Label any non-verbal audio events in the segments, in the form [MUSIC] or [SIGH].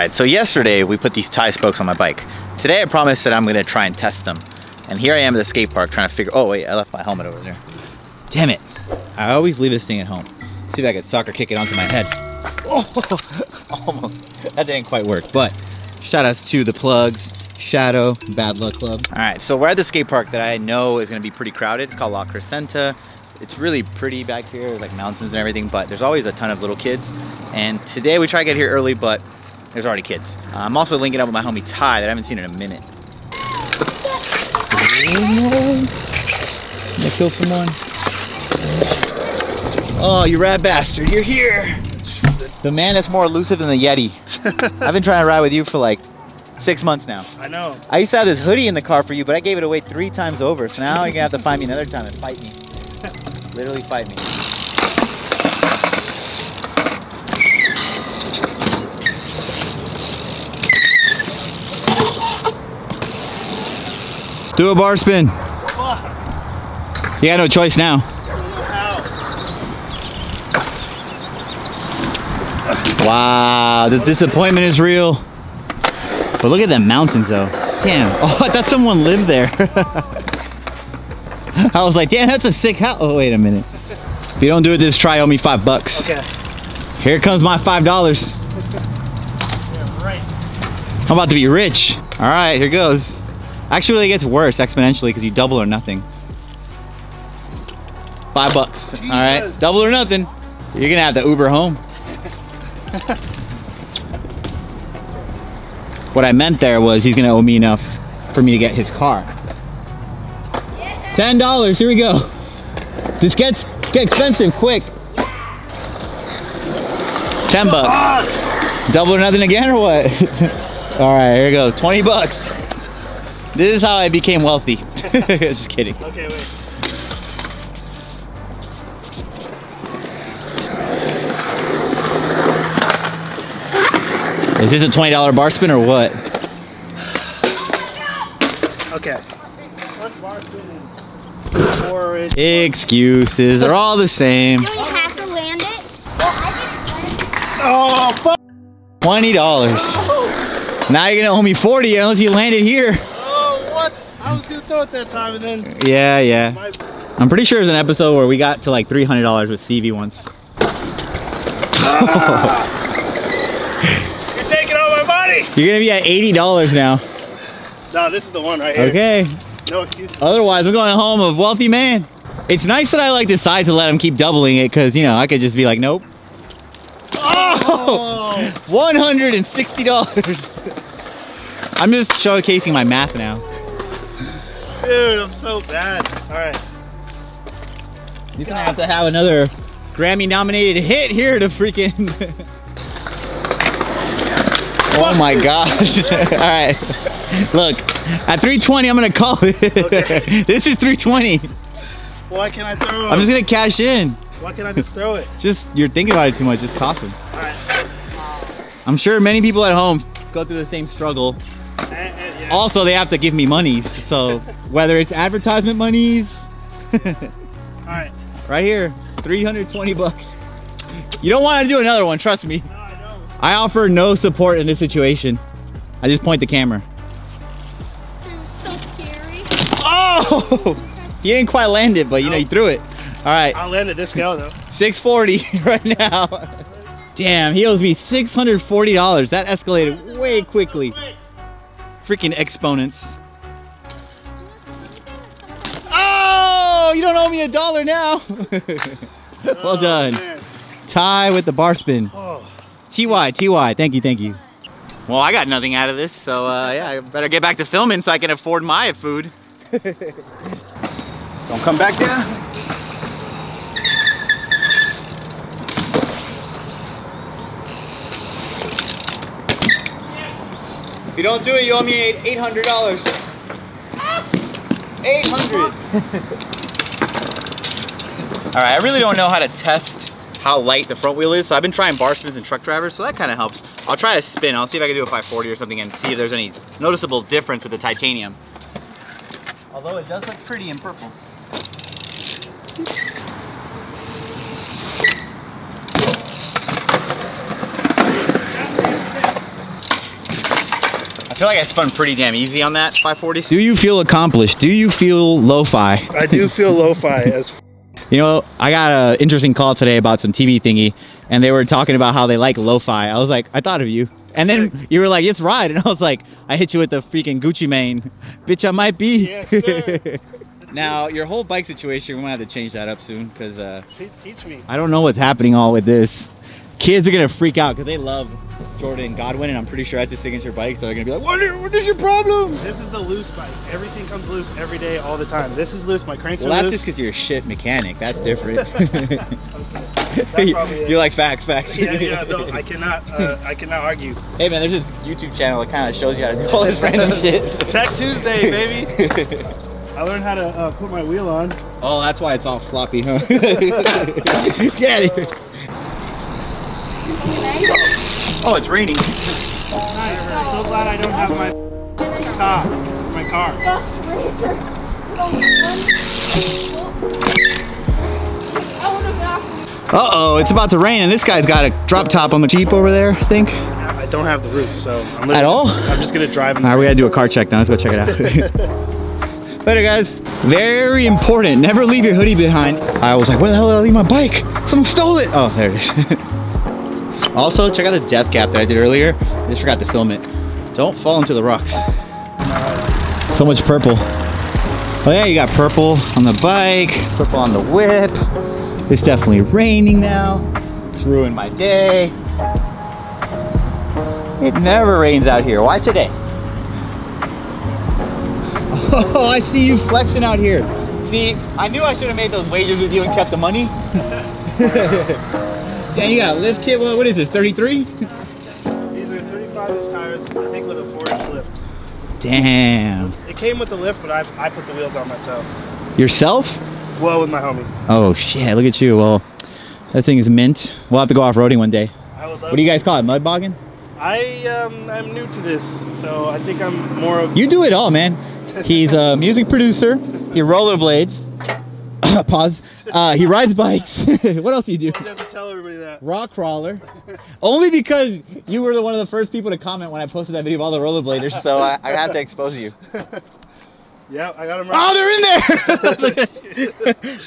right, so yesterday we put these Ti spokes on my bike. Today I promised that I'm gonna try and test them. And here I am at the skate park trying to figure, oh wait, I left my helmet over there. Damn it. I always leave this thing at home. See if I could soccer kick it onto my head. [LAUGHS] Oh, almost. That didn't quite work, but shout outs to the plugs, Shadow, Bad Luck Club. All right, so we're at the skate park that I know is gonna be pretty crowded. It's called La Crescenta. It's really pretty back here, like mountains and everything, but there's always a ton of little kids. And today we try to get here early, but there's already kids. Uh, I'm also linking up with my homie Ty that I haven't seen in a minute. Gonna kill someone. Oh, you rat bastard, you're here. The man that's more elusive than the Yeti. [LAUGHS] I've been trying to ride with you for like six months now. I know. I used to have this hoodie in the car for you, but I gave it away three times over. So now you're gonna have to find me another time and fight me. [LAUGHS] Literally fight me. Do a bar spin. You got no choice now. Wow, the disappointment is real. But look at the mountains though. Damn. [LAUGHS] Oh, I thought someone lived there. [LAUGHS] I was like, damn, that's a sick house. Oh, wait a minute. If you don't do it this try, owe me five bucks. Okay. Here comes my five dollars. [LAUGHS] Yeah, right. I'm about to be rich. All right, here goes. Actually, it gets worse exponentially because you double or nothing. Five bucks. All right, double or nothing. You're gonna have to Uber home. [LAUGHS] what I meant there was he's gonna owe me enough for me to get his car. Ten dollars. Here we go. This gets get expensive quick. Ten bucks. Double or nothing again or what? [LAUGHS] All right, here goes. 20 bucks. This is how I became wealthy. [LAUGHS] Just kidding. Okay, wait. Is this a $20 bar spin or what? Okay. One bar spin and four inch. Excuses are all the same. Do we have to land it? Oh, fuck. $20. Now you're gonna owe me 40 unless you land it here. I was gonna throw it that time and then Yeah, yeah. my. I'm pretty sure there's an episode where we got to like $300 with Stevie once. Ah! You're taking all my money! You're gonna be at $80 now. No, this is the one right here. Okay. No excuses. Otherwise, we're going home a wealthy man. It's nice that I like decide to let him keep doubling it because, you know, I could just be like, nope. Oh! [LAUGHS] $160. I'm just showcasing my math now. Dude, I'm so bad. All right. You're gonna have to have another Grammy nominated hit here to freaking. [LAUGHS] oh my gosh. [LAUGHS] All right. Look, at 320, I'm gonna call it. Okay. [LAUGHS] this is 320. Why can't I throw it? I'm just gonna cash in. Why can't I just throw it? Just, you're thinking about it too much, just toss them. All right. I'm sure many people at home go through the same struggle. And. [LAUGHS] Also, they have to give me monies. So, whether it's advertisement monies, All right. right here, 320 bucks. You don't want to do another one, trust me. No, I. I offer no support in this situation. I just point the camera. So scary. Oh! [LAUGHS] You didn't quite land it, but you know, you threw it. All right, I'll land it this go though. 640 [LAUGHS] right now. Damn, he owes me $640. That escalated way quickly. Freaking exponents. Oh, you don't owe me a dollar now. [LAUGHS] well done. man. Ty with the bar spin. Oh. TY, TY, thank you, thank you. Well, I got nothing out of this, so uh, yeah, I better get back to filming so I can afford my food. [LAUGHS] Don't come back there. You don't do it, you owe me $800. 800 [LAUGHS] All right, I really don't know how to test how light the front wheel is, so I've been trying bar spins and truck drivers, so that kind of helps. I'll try a spin. I'll see if I can do a 540 or something and see if there's any noticeable difference with the titanium. Although it does look pretty in purple. Feel like I spun pretty damn easy on that 540. Do you feel accomplished? Do you feel lo-fi? I do feel lo-fi [LAUGHS] as You know, I got an interesting call today about some TV thingy, and they were talking about how they like lo-fi. I was like, I thought of you. And then you were like, it's right. [LAUGHS] And I was like, I hit you with the freaking Gucci Mane. [LAUGHS] Bitch, I might be. Yes, sir. now, your whole bike situation, we might have to change that up soon because uh, teach me. I don't know what's happening all with this. Kids are gonna freak out because they love Jordan Godwin, and I'm pretty sure that's his signature bike. So they're gonna be like, what is, what is your problem? This is the loose bike. Everything comes loose every day, all the time. This is loose. My cranks Well, are that's loose. just because you're a shit mechanic. That's different. [LAUGHS] That's you're like facts, facts. yeah, yeah. No, I [LAUGHS] cannot. Uh, I cannot argue. Hey man, there's this YouTube channel that kind of shows you how to do all this [LAUGHS] random shit. Tech Tuesday, baby. I learned how to uh, put my wheel on. oh, that's why it's all floppy, huh? Get out of here. Oh, it's raining. Nice. I'm so glad I don't have my top, my car. Uh-oh, it's about to rain, and this guy's got a drop top on the Jeep over there, I think. I don't have the roof, so I'm At all? Just, I'm just gonna drive. In right, we gotta do a car check now. Let's go check it out. [LAUGHS] Later, guys. Very important. Never leave your hoodie behind. I was like, where the hell did I leave my bike? Someone stole it. Oh, there it is. [LAUGHS] also, check out this death cap that I did earlier. I just forgot to film it. Don't fall into the rocks. So much purple. Oh yeah, you got purple on the bike, purple on the whip. It's definitely raining now. It's ruined my day. It never rains out here. Why today? [LAUGHS] Oh, I see you flexing out here. See, I knew I should have made those wagers with you and kept the money. [LAUGHS] Damn, you got a lift kit? What, what is this, 33? These are 35 inch tires, I think with a 4 inch lift. Damn. It came with the lift, but I, I put the wheels on myself. Yourself? Well, with my homie. Oh shit, look at you. Well, that thing is mint. We'll have to go off-roading one day. I would love What do you guys call it, mud bogging? I um, am new to this, so I think I'm more of. You do it all, man. He's a music producer. He rollerblades. Pause. Uh, he rides bikes. [LAUGHS] what else do you do? I have to tell everybody that. Rock crawler. [LAUGHS] Only because you were the one of the first people to comment when I posted that video of all the rollerbladers, so I, I have to expose you. [LAUGHS] Yeah, I got them right. Oh, they're in there!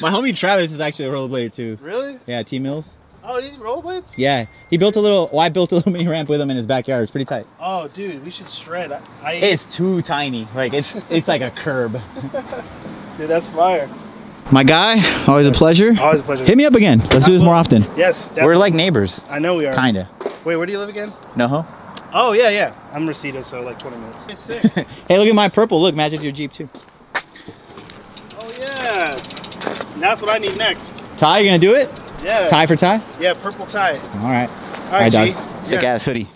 My homie Travis is actually a rollerblader too. Really? Yeah, T Mills. Oh, these rollerblades? Yeah, he built a little. Well, I built a little mini ramp with him in his backyard. It's pretty tight. Oh, dude, we should shred. I, I It's too tiny. Like it's it's like a curb. dude, that's fire. My guy, always a pleasure. Always a pleasure. Hit me up again. Let's do this more often. Yes, We're like neighbors, I know we are. kinda. Wait, where do you live again? NoHo? Oh, yeah, yeah. I'm Reseda, so like 20 minutes. [LAUGHS] [LAUGHS] Hey, look at my purple. Look, matches your Jeep too. oh, yeah. That's what I need next. Ty, you gonna do it? Yeah. Tie for tie? Yeah, purple tie. All right. All All right, right, G. dog. Sick Yes. ass hoodie.